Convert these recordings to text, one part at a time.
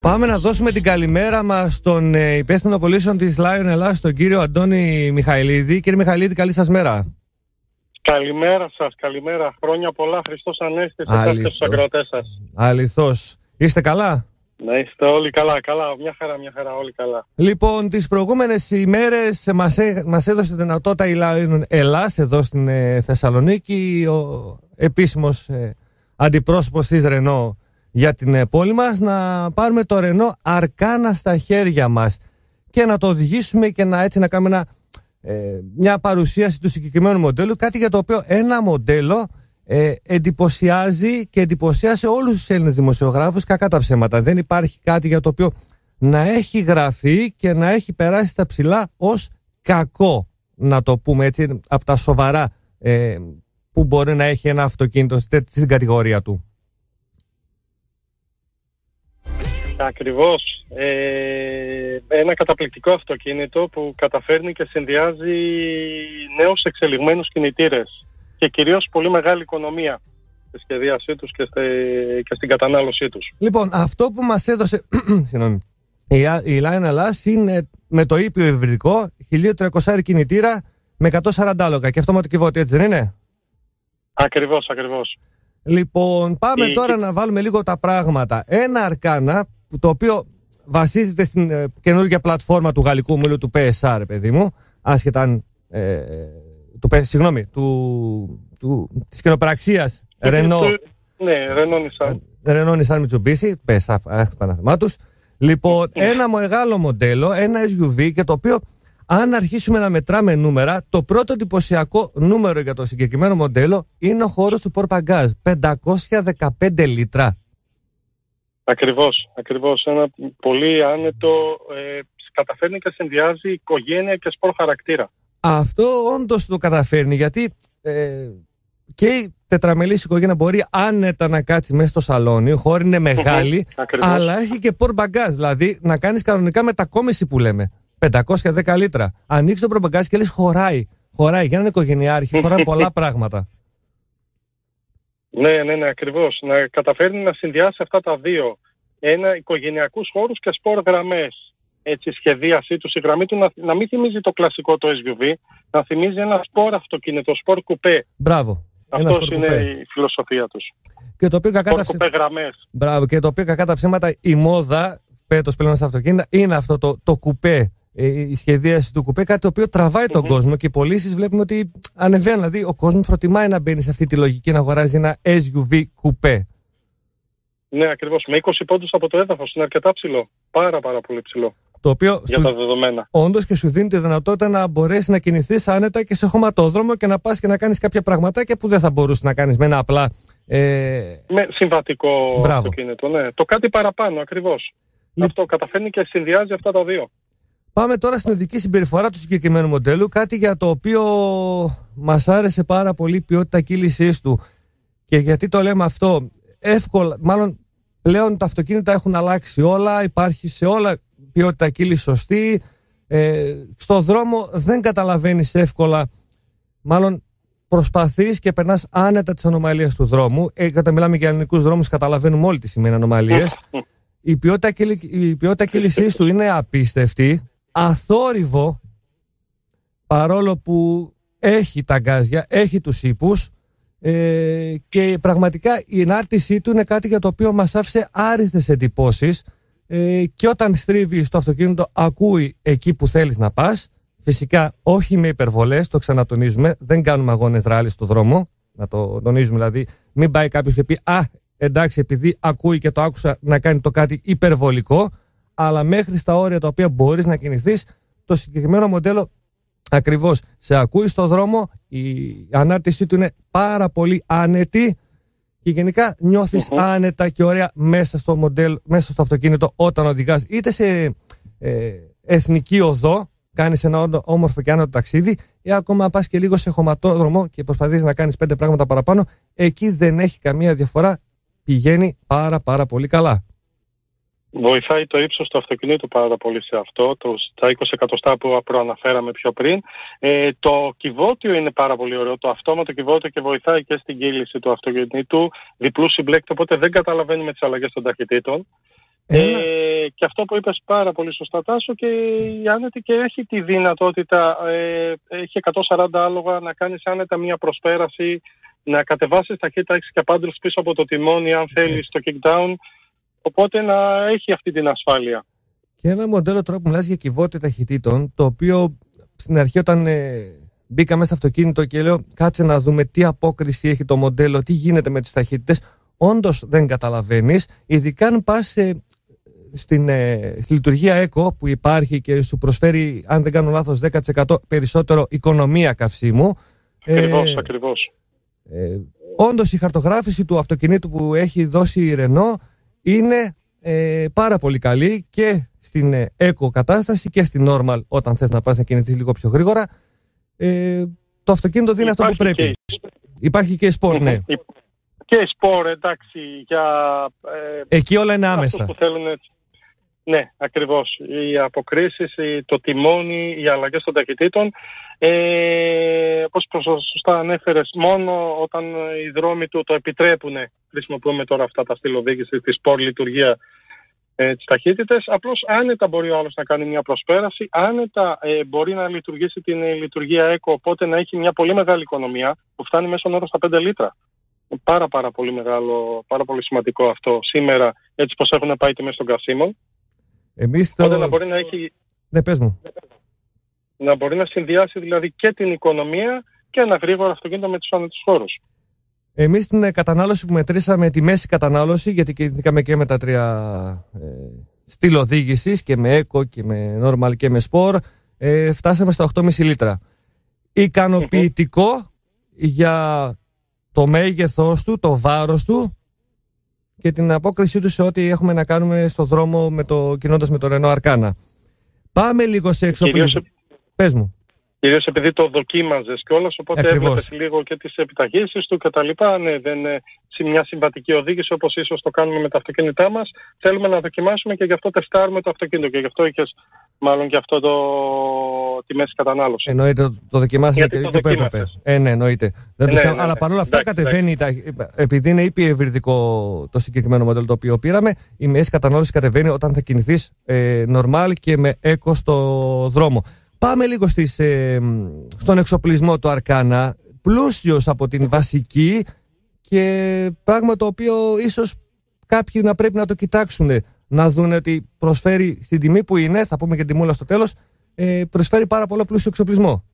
Πάμε να δώσουμε την καλημέρα μας στον ε, υπεύθυνο πωλήσεων της Lion Ελλάς, τον κύριο Αντώνη Μιχαηλίδη. Κύριε Μιχαηλίδη, καλή σας μέρα. Καλημέρα σας, καλημέρα. Χρόνια πολλά, Χριστός Ανέστη, σε κάθε τους ακροατές σας. Αληθώς. Είστε καλά; Να είστε όλοι καλά, καλά. Μια χαρά, μια χαρά, όλοι καλά. Λοιπόν, τις προηγούμενες ημέρες μας μας έδωσε δυνατότητα η Lion Ελλάς εδώ στην ε, Θεσσαλονίκη ο επίσημος ε, αντιπρόσωπος της Ρενό για την ε, πόλη μας να πάρουμε το Ρενό αρκάνα στα χέρια μας και να το οδηγήσουμε και να έτσι να κάνουμε ε, μια παρουσίαση του συγκεκριμένου μοντέλου κάτι για το οποίο ένα μοντέλο ε, εντυπωσιάζει και εντυπωσιάσει όλους τους Έλληνες δημοσιογράφους κακά τα ψέματα. Δεν υπάρχει κάτι για το οποίο να έχει γραφεί και να έχει περάσει στα ψηλά ως κακό να το πούμε έτσι από τα σοβαρά ε, που μπορεί να έχει ένα αυτοκίνητο στην κατηγορία του. Ακριβώς. Ε, ένα καταπληκτικό αυτοκίνητο που καταφέρνει και συνδυάζει νέους εξελιγμένους κινητήρες και κυρίως πολύ μεγάλη οικονομία στη σχεδίασή τους και, στη, και στην κατανάλωσή τους. Λοιπόν, αυτό που μας έδωσε η, η Lion Ελλάς είναι με το ήπιο υβριδικό 1300 κινητήρα με 140 άλογα και αυτό με το κυβότι, έτσι δεν είναι; Ακριβώς, ακριβώς. Λοιπόν, πάμε τώρα να βάλουμε λίγο τα πράγματα. Ένα αρκάνα το οποίο βασίζεται στην ε, καινούργια πλατφόρμα του γαλλικού μήλου του PSR, παιδί μου, άσχετα αν. Ε, του, συγγνώμη, του, του, της καινοπραξίας Renault. Ναι, Renault Nissan. Renault Nissan Mitsubishi, PSR, άχι παναθεμά τους. Λοιπόν, ναι. ένα μεγάλο μοντέλο, ένα SUV και το οποίο αν αρχίσουμε να μετράμε νούμερα, το πρώτο εντυπωσιακό νούμερο για το συγκεκριμένο μοντέλο είναι ο χώρος του Πορπαγκάζ. 515 λίτρα. Ακριβώς, ακριβώς. Ένα πολύ άνετο, ε, καταφέρνει και συνδυάζει οικογένεια και σπορ χαρακτήρα. Αυτό όντως το καταφέρνει γιατί ε, και η τετραμελής οικογένεια μπορεί άνετα να κάτσει μέσα στο σαλόνι, η χώρη είναι μεγάλη, αλλά έχει και πορ μπαγκάζ, δηλαδή να κάνεις κανονικά μετακόμιση που λέμε. 510 λίτρα. Ανοίξεις το πορμπαγκάζ και λες χωράει. Χωράει για έναν οικογενειάρχη, χωράει πολλά πράγματα. Ναι, ναι, ναι, ακριβώς. Να καταφέρνει να συνδυάσει αυτά τα δύο. Ένα οικογενειακούς χώρους και σπορ γραμμές. Έτσι, σχεδίασή τους, η γραμμή του να, να μην θυμίζει το κλασικό το SUV, να θυμίζει ένα σπορ αυτοκίνητο, σπορ κουπέ. Μπράβο. Αυτός είναι η φιλοσοφία τους. Και το οποίο κακά τα γραμμές. Μπράβο. Και το οποίο κακά τα ψέματα η μόδα φέτος πλέον στα αυτοκίνητα είναι αυτό το, το κουπέ ε, η σχεδίαση του κουπέ, κάτι το οποίο τραβάει τον κόσμο και οι πωλήσεις βλέπουμε ότι ανεβαίνουν. Δηλαδή, ο κόσμος προτιμάει να μπαίνει σε αυτή τη λογική να αγοράζει ένα SUV κουπέ. Ναι, ακριβώς. Με 20 πόντους από το έδαφος είναι αρκετά ψηλό. Πάρα, πάρα πολύ ψηλό. Το οποίο για τα δεδομένα. Όντως και σου δίνει τη δυνατότητα να μπορέσεις να κινηθείς άνετα και σε χωματόδρομο και να πας και να κάνεις κάποια πραγματάκια που δεν θα μπορούσες να κάνεις με ένα απλά. Ε... Με συμβατικό Μπράβο. αυτοκίνητο. Ναι. Το κάτι παραπάνω ακριβώς. Αυτό καταφέρνει και συνδυάζει αυτά τα δύο. Πάμε τώρα στην οδική συμπεριφορά του συγκεκριμένου μοντέλου, κάτι για το οποίο μας άρεσε πάρα πολύ η ποιότητα κύλησής του. Και γιατί το λέμε αυτό, εύκολα, μάλλον πλέον τα αυτοκίνητα έχουν αλλάξει όλα, υπάρχει σε όλα ποιότητα κύληση σωστή. Ε, στο δρόμο δεν καταλαβαίνεις εύκολα, μάλλον προσπαθείς και περνάς άνετα τις ανομαλίες του δρόμου. Ε, όταν μιλάμε για ελληνικούς δρόμους καταλαβαίνουμε όλοι τι σημαίνει ανομαλίες. Η ποιότητα, η ποιότητα κύλησής του είναι απίστευτη αθόρυβο παρόλο που έχει τα γκάζια, έχει τους ύπους ε, και πραγματικά η ενάρτησή του είναι κάτι για το οποίο μας άφησε άριστες εντυπώσεις ε, και όταν στρίβει στο αυτοκίνητο ακούει εκεί που θέλεις να πας. Φυσικά όχι με υπερβολές, το ξανατονίζουμε δεν κάνουμε αγώνες ράλι στο δρόμο να το τονίζουμε δηλαδή μην πάει κάποιος και πει α εντάξει επειδή ακούει και το άκουσα να κάνει το κάτι υπερβολικό αλλά μέχρι στα όρια τα οποία μπορείς να κινηθείς, το συγκεκριμένο μοντέλο ακριβώς σε ακούει στο δρόμο, η ανάρτησή του είναι πάρα πολύ άνετη και γενικά άνετα και ωραία μέσα στο μοντέλο, μέσα στο αυτοκίνητο όταν οδηγάς είτε σε ε, εθνική οδό, κάνεις ένα όμορφο και άνετο ταξίδι ή ακόμα πας και λίγο σε χωματόδρομο και προσπαθείς να κάνεις πέντε πράγματα παραπάνω, εκεί δεν έχει καμία διαφορά, πηγαίνει πάρα πάρα πολύ καλά. Βοηθάει το ύψος του αυτοκινήτου πάρα πολύ σε αυτό, το, τα 20 εκατοστά που προαναφέραμε πιο πριν. Ε, το κυβότιο είναι πάρα πολύ ωραίο, το αυτόματο κυβότιο και βοηθάει και στην κύληση του αυτοκινήτου. Διπλού συμπλέκτη, οπότε δεν καταλαβαίνουμε τις αλλαγές των ταχυτήτων. Ένα, και αυτό που είπες πάρα πολύ σωστά Τάσο και η άνετη και έχει τη δυνατότητα, ε, έχει 140 άλογα να κάνεις άνετα μια προσπέραση, να κατεβάσεις ταχύτητα 6 και πάντρες πίσω από το τιμόνι αν θέλεις το kickdown, οπότε να έχει αυτή την ασφάλεια. Και ένα μοντέλο τώρα που μιλάς για κυβότητα ταχυτήτων, το οποίο στην αρχή όταν ε, μπήκα μέσα στο αυτοκίνητο και λέω κάτσε να δούμε τι απόκριση έχει το μοντέλο, τι γίνεται με τις ταχύτητες, όντως δεν καταλαβαίνεις, ειδικά αν πας στην, ε, στη λειτουργία ECO που υπάρχει και σου προσφέρει, αν δεν κάνω λάθος, 10% περισσότερο οικονομία καυσίμου. Ακριβώς, ε, ακριβώς. Ε, όντως η χαρτογράφηση του αυτοκινήτου που έχει δώσει η Renault είναι ε, πάρα πολύ καλή και στην ε, eco κατάσταση και στην normal όταν θες να πας να κινηθείς λίγο πιο γρήγορα. Ε, το αυτοκίνητο δίνει αυτό που πρέπει. Υπάρχει και sport, ναι. Και sport, εντάξει, για... Ε, Εκεί όλα είναι άμεσα. Που θέλουν έτσι. Ναι, ακριβώς. Οι αποκρίσεις, το τιμόνι, οι αλλαγές των ταχυτήτων. Ε, όπως σωστά ανέφερες, μόνο όταν οι δρόμοι του το επιτρέπουν, χρησιμοποιούμε τώρα αυτά τα στήλο οδήγησης, της σπορ λειτουργία ε, τις ταχύτητες. Απλώς άνετα μπορεί ο άλλος να κάνει μια προσπέραση, άνετα ε, μπορεί να λειτουργήσει την ε, λειτουργία ΕΚΟ, οπότε να έχει μια πολύ μεγάλη οικονομία που φτάνει μέσω όρο στα 5 λίτρα. Πάρα πάρα πολύ μεγάλο, πάρα πολύ σημαντικό αυτό σήμερα, έτσι πως έχουν πάει τιμές των καυσίμων. Εμείς το... να μπορεί να έχει... Ναι, πες μου. Να μπορεί να συνδυάσει δηλαδή και την οικονομία και ένα γρήγορο αυτοκίνητο με τους άνετους χώρους. Εμείς την ε, κατανάλωση που μετρήσαμε, τη μέση κατανάλωση, γιατί κινηθήκαμε και με τα τρία ε, στυλ οδήγησης και με eco και με normal και με sport, ε, φτάσαμε στα 8,5 λίτρα. Ικανοποιητικό για το μέγεθός του, το βάρος του και την απόκρισή του σε ό,τι έχουμε να κάνουμε στο δρόμο με το, κινώντας με το Renault Arcana. Πάμε λίγο σε εξοπλισμό. Πες μου. Κυρίως επειδή το δοκίμαζες κιόλας, οπότε έβλεπες λίγο και τις επιταχύσεις του και τα λοιπά. Ναι, δεν είναι μια συμβατική οδήγηση όπως ίσως το κάνουμε με τα αυτοκίνητά μας. Θέλουμε να δοκιμάσουμε και γι' αυτό τεστάρουμε το αυτοκίνητο και γι' αυτό είχες μάλλον και αυτό το... τη μέση κατανάλωση. Εννοείται, το, το δοκιμάσαμε και, το και Ε, ναι, εννοείται. Δεν ναι, ναι, ναι, Αλλά παρόλα αυτά εντάξει, κατεβαίνει, εντάξει. επειδή είναι υπηευρυδικό το συγκεκριμένο μοντέλο το οποίο πήραμε, η μέση κατανάλωση κατεβαίνει όταν θα κινηθείς ε, normal και με έκο στο δρόμο. Πάμε λίγο στις, ε, στον εξοπλισμό του Αρκάνα. Πλούσιος από την βασική και πράγμα το οποίο ίσως κάποιοι να πρέπει να το κοιτάξουν. Να δουν ότι προσφέρει στην τιμή που είναι, θα πούμε και τιμούλα στο τέλος, ε, προσφέρει πάρα πολύ πλούσιο εξοπλισμό.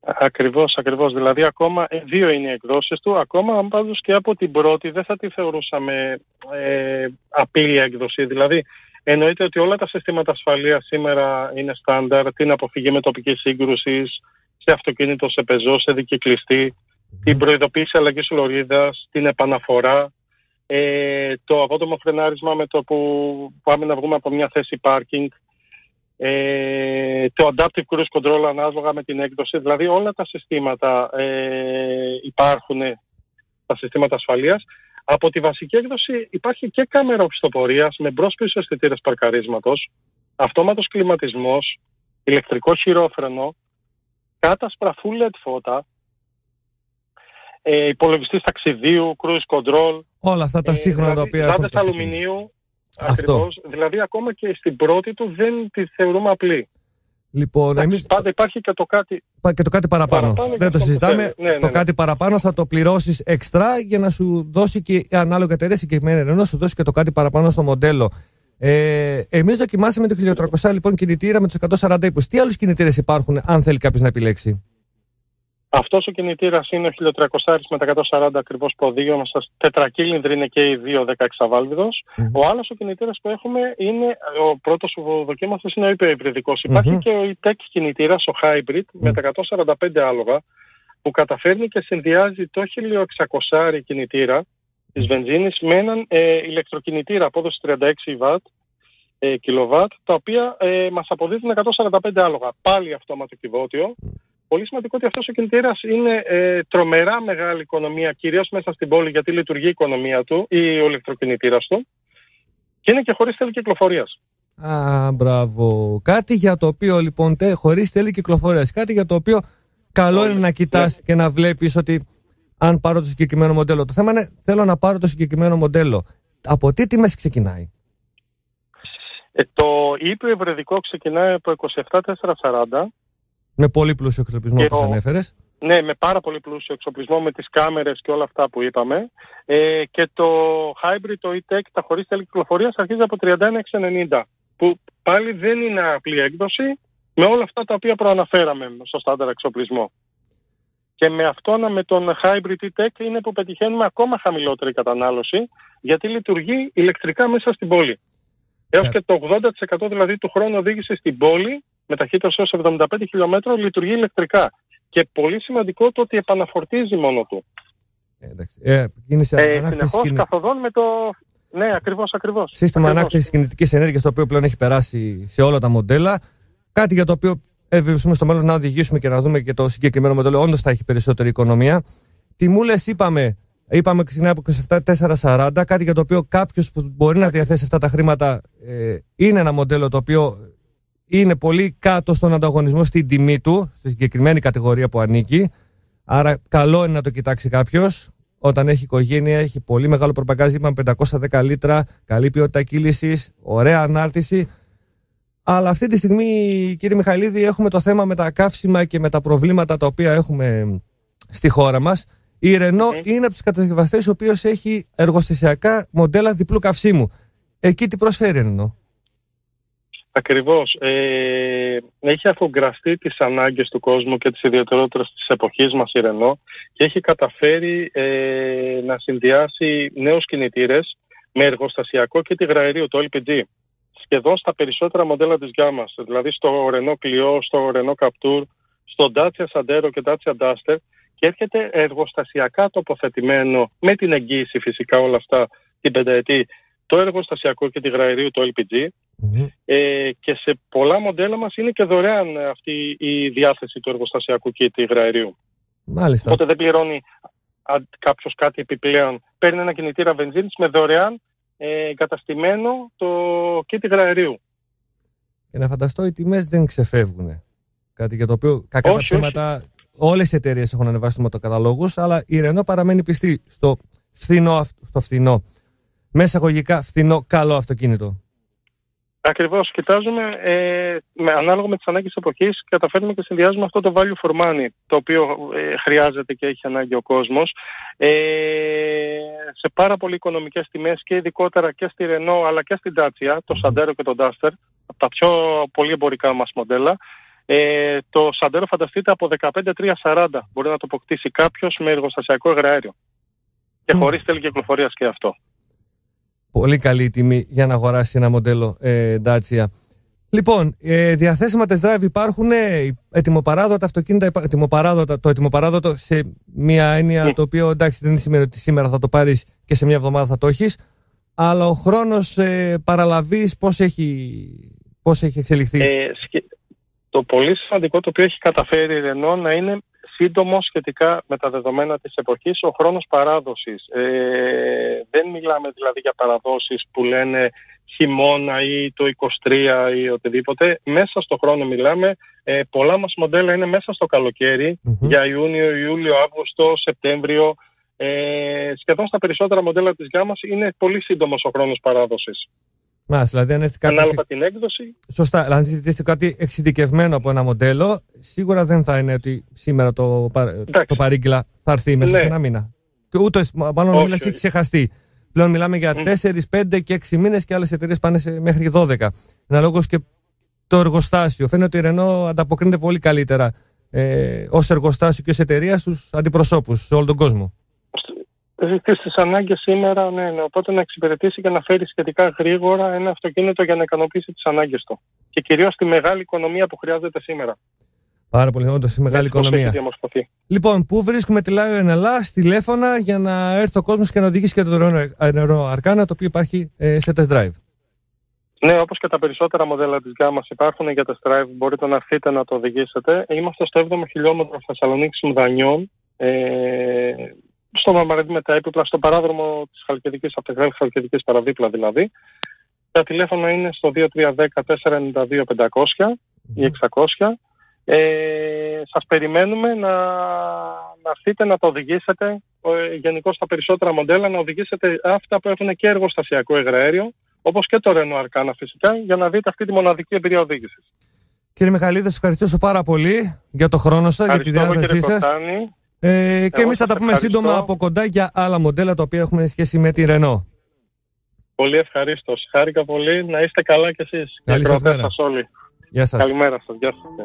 Ακριβώς, ακριβώς. Δηλαδή ακόμα ε, δύο είναι οι εκδόσεις του. Ακόμα πάντως και από την πρώτη δεν θα τη θεωρούσαμε ε, απλή έκδοση. Δηλαδή Εννοείται ότι όλα τα συστήματα ασφαλείας σήμερα είναι στάνταρ, την αποφυγή με τοπικής σύγκρουσης, σε αυτοκίνητο, σε πεζό, σε δικυκλιστή, την προειδοποίηση αλλαγής λωρίδας, την επαναφορά, ε, το απότομο φρενάρισμα με το που πάμε να βγούμε από μια θέση πάρκινγκ, ε, το adaptive cruise control ανάλογα με την έκδοση, δηλαδή όλα τα συστήματα ε, υπάρχουν, τα συστήματα ασφαλείας από τη βασική έκδοση υπάρχει και κάμερα οπισθοπορίας με μπρος πίσω αισθητήρες παρκαρίσματος, αυτόματος κλιματισμός, ηλεκτρικό χειρόφρενο, κάτασπρα full LED φώτα, ε, υπολογιστής ταξιδίου, cruise control. Όλα αυτά τα ε, σύγχρονα δηλαδή, τα οποία έχουν αλουμινίου, ακριβώς. Δηλαδή ακόμα και στην πρώτη του δεν τη θεωρούμε απλή. Λοιπόν, εμείς... Πάντα υπάρχει και το κάτι, και το κάτι παραπάνω. Δεν το συζητάμε. Ναι, ναι, το ναι. κάτι παραπάνω θα το πληρώσεις εξτρά για να σου δώσει και ανάλογα εταιρεία συγκεκριμένη ενώ σου δώσει και το κάτι παραπάνω στο μοντέλο. Ε, Εμείς δοκιμάσαμε το 1300 λοιπόν κινητήρα με τους 140 ύπους. Τι άλλους κινητήρες υπάρχουν, αν θέλει κάποιος να επιλέξει; Αυτός ο κινητήρας είναι ο 1300 με τα 140 ακριβώς ποδήλιο μας, τετρακύλινδροι είναι και οι δύο 16 βαλβιδος Ο άλλος ο κινητήρας που έχουμε είναι, ο πρώτος που δοκίμασες είναι ο υπερυβριδικός. Υπάρχει και ο e-tech κινητήρας, ο hybrid, με τα 145 άλογα, που καταφέρνει και συνδυάζει το 1600 κινητήρα της βενζίνης με έναν ε, ηλεκτροκινητήρα απόδοση 36 W, ε, κιλοβάτ, τα οποία ε, μας αποδίδουν 145 άλογα. Πάλι αυτόματο κυβότιο πολύ σημαντικό ότι αυτός ο κινητήρας είναι ε, τρομερά μεγάλη οικονομία, κυρίως μέσα στην πόλη γιατί λειτουργεί η οικονομία του ή ο ηλεκτροκινητήρας του και είναι και χωρίς τέλη κυκλοφορίας. Α, μπράβο. Κάτι για το οποίο λοιπόν τε, χωρίς τέλη κυκλοφορίας, κάτι για το οποίο καλό είναι να κοιτάς ναι. και να βλέπεις ότι αν πάρω το συγκεκριμένο μοντέλο. Το θέμα είναι θέλω να πάρω το συγκεκριμένο μοντέλο. Από τι τιμές ξεκινάει; Ε, το ήπιο ευρεδικό ξεκινάει από 27.440. Με πολύ πλούσιο εξοπλισμό όπως ο... ανέφερες. Ναι, με πάρα πολύ πλούσιο εξοπλισμό, με τις κάμερες και όλα αυτά που είπαμε. Ε, και το hybrid, το e-tech, τα χωρίς κυκλοφορίας αρχίζει από 31.690. Που πάλι δεν είναι απλή έκδοση με όλα αυτά τα οποία προαναφέραμε στο στάνταρ εξοπλισμό. Και με αυτόνα με τον hybrid e-tech είναι που πετυχαίνουμε ακόμα χαμηλότερη κατανάλωση γιατί λειτουργεί ηλεκτρικά μέσα στην πόλη. Έως και το 80% δηλαδή του χρόνου οδήγηση στην πόλη με ταχύτητας έως 75 χιλιόμετρα λειτουργεί ηλεκτρικά. Και πολύ σημαντικό το ότι επαναφορτίζει μόνο του. Ε, εντάξει. Ε, είναι σε ε, συνεχώς καθοδόν με το... Ναι, ακριβώς, ακριβώς. Σύστημα ανάκτησης κινητικής ενέργειας το οποίο πλέον έχει περάσει σε όλα τα μοντέλα. Κάτι για το οποίο ευελπιστούμε στο μέλλον να οδηγήσουμε και να δούμε και το συγκεκριμένο μοντέλο όντως θα έχει περισσότερη οικονομία. Τιμούλες είπαμε Είπαμε ξεκινάει από 27,440, κάτι για το οποίο κάποιος που μπορεί να διαθέσει αυτά τα χρήματα ε, είναι ένα μοντέλο το οποίο είναι πολύ κάτω στον ανταγωνισμό στην τιμή του, στη συγκεκριμένη κατηγορία που ανήκει. Άρα, καλό είναι να το κοιτάξει κάποιος. Όταν έχει οικογένεια, έχει πολύ μεγάλο προπαγκάζ, είπαμε 510 λίτρα, καλή ποιότητα κύλησης, ωραία ανάρτηση. Αλλά αυτή τη στιγμή, κύριε Μιχαλίδη, έχουμε το θέμα με τα καύσιμα και με τα προβλήματα τα οποία έχουμε στη χώρα μας. Η Renault mm. είναι από τους κατασκευαστές ο οποίος έχει εργοστασιακά μοντέλα διπλού καυσίμου. Εκεί τι προσφέρει η Renault; Ακριβώς. Ε, έχει αφογκραστεί τις ανάγκες του κόσμου και τις ιδιαιτερότητες της εποχής μας η Renault και έχει καταφέρει ε, να συνδυάσει νέους κινητήρες με εργοστασιακό και τη γραερίου, το LPG. Σχεδόν στα περισσότερα μοντέλα της γάμας, δηλαδή στο Renault Clio, στο Renault Captur, στο Dacia Sandero και Dacia Duster και έρχεται εργοστασιακά τοποθετημένο με την εγγύηση φυσικά όλα αυτά την πενταετή το εργοστασιακό και τη γραερίου το LPG ε, και σε πολλά μοντέλα μας είναι και δωρεάν αυτή η διάθεση του εργοστασιακού και τη γραερίου. Μάλιστα. Οπότε δεν πληρώνει κάποιος κάτι επιπλέον. Παίρνει ένα κινητήρα βενζίνης με δωρεάν ε, εγκαταστημένο το κίτι γραερίου. Και να φανταστώ οι τιμές δεν ξεφεύγουν. Κάτι για το οποίο κακά τα ψέματα όλες οι εταιρείες έχουν ανεβάσει μοτοκαταλόγους αλλά η Renault παραμένει πιστή στο φθηνό, στο φθηνό μέσα αγωγικά φθηνό καλό αυτοκίνητο. Ακριβώς. Κοιτάζουμε ε, με, ανάλογα με τις ανάγκες της εποχής καταφέρνουμε και συνδυάζουμε αυτό το value for money το οποίο ε, χρειάζεται και έχει ανάγκη ο κόσμος ε, σε πάρα πολύ οικονομικές τιμές και ειδικότερα και στη Renault αλλά και στην Dacia, το Sandero και το Duster από τα πιο πολύ εμπορικά μας μοντέλα ε, το Sandero φανταστείτε από 15-340 μπορεί να το αποκτήσει κάποιος με εργοστασιακό υγραέριο και χωρίς τέλη κυκλοφορίας και αυτό. Πολύ καλή τιμή για να αγοράσει ένα μοντέλο ε, Dacia. Λοιπόν, ε, διαθέσιμα test drive υπάρχουν, ε, ετοιμοπαράδοτα αυτοκίνητα, ετοιμοπαράδοτα, το ετοιμοπαράδοτο σε μια έννοια το οποίο εντάξει δεν σημαίνει ότι σήμερα θα το πάρεις και σε μια εβδομάδα θα το έχεις, αλλά ο χρόνος ε, παραλαβής πώς έχει, πώς έχει εξελιχθεί; Ε, το πολύ σημαντικό το οποίο έχει καταφέρει η Renault να είναι σύντομο σχετικά με τα δεδομένα της εποχής ο χρόνος παράδοσης. Ε, δεν μιλάμε δηλαδή για παραδόσεις που λένε χειμώνα ή το 23 ή οτιδήποτε. Μέσα στο χρόνο μιλάμε. Ε, πολλά μας μοντέλα είναι μέσα στο καλοκαιρι για Ιούνιο, Ιούλιο, Αύγουστο, Σεπτέμβριο. Ε, σχεδόν στα περισσότερα μοντέλα της γάμας είναι πολύ σύντομος ο χρόνος παράδοσης. Μάλιστα, δηλαδή αν έρθει κάποιος... Ανάλογα την έκδοση. Σωστά. Αλλά αν ζητήσετε κάτι εξειδικευμένο από ένα μοντέλο, σίγουρα δεν θα είναι ότι σήμερα το, το παρήγγυλα θα έρθει μέσα ναι. σε ένα μήνα. Και ούτε, μάλλον μιλάς, έχει ξεχαστεί. Πλέον μιλάμε για mm. 4, 5 και 6 μήνες και άλλες εταιρείες πάνε σε, μέχρι 12. Αναλόγως και το εργοστάσιο. Φαίνεται ότι η Renault ανταποκρίνεται πολύ καλύτερα ε, ως εργοστάσιο και ως εταιρεία στους αντιπροσώπους σε όλο τον κόσμο στις ανάγκες σήμερα, ναι, ναι, οπότε να εξυπηρετήσει και να φέρει σχετικά γρήγορα ένα αυτοκίνητο για να ικανοποιήσει τις ανάγκες του. Και κυρίως τη μεγάλη οικονομία που χρειάζεται σήμερα. Πάρα πολύ, όντως η μεγάλη οικονομία. Λοιπόν, πού βρίσκουμε τη Λάιο Ενελά, τηλέφωνα για να έρθει ο κόσμος και να οδηγήσει και το νερό Αρκάνα, το οποίο υπάρχει ε, σε test drive. Ναι, όπως και τα περισσότερα μοντέλα της ΓΑΜΑΣ υπάρχουν για test drive, μπορείτε να έρθετε να το οδηγήσετε. Είμαστε στο 7ο χιλιόμετρο Θεσσαλονίκης Μουδανιών. Ε, στο Μαμαρίδι με τα έπιπλα, στο παράδρομο της Χαλκιδικής, από τη Χαλκιδικής παραδίπλα δηλαδή. Τα τηλέφωνα είναι στο 2310-492-500 ή 600. Ε, σας περιμένουμε να, να έρθετε να το οδηγήσετε, ε, γενικώ στα περισσότερα μοντέλα, να οδηγήσετε αυτά που έχουν και εργοστασιακό εγραέριο, όπως και το Renault Arcana φυσικά, για να δείτε αυτή τη μοναδική εμπειρία οδήγησης. Κύριε Μιχαλίδη, σας ευχαριστήσω πάρα πολύ για το χρόνο σας, για τη διάθεσή σας. Ε, και εμείς θα τα πούμε σύντομα από κοντά για άλλα μοντέλα τα οποία έχουμε σχέση με τη Renault. Πολύ ευχαρίστω. Χάρηκα πολύ. Να είστε καλά κι εσείς. Καλή σας μέρα. όλοι. Γεια σας. Καλημέρα σας. Γεια σας.